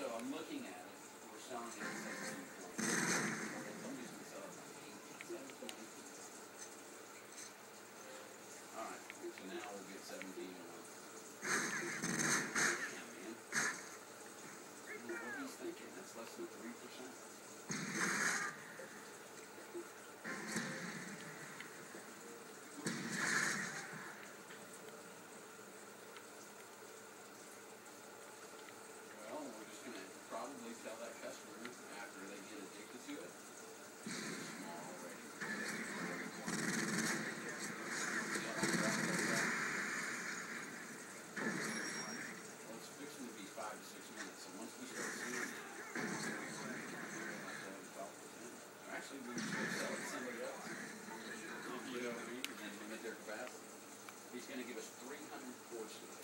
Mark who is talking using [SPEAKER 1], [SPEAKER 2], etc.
[SPEAKER 1] So I'm looking at it, we're selling it at 17.4. He's going to give us 300 portions.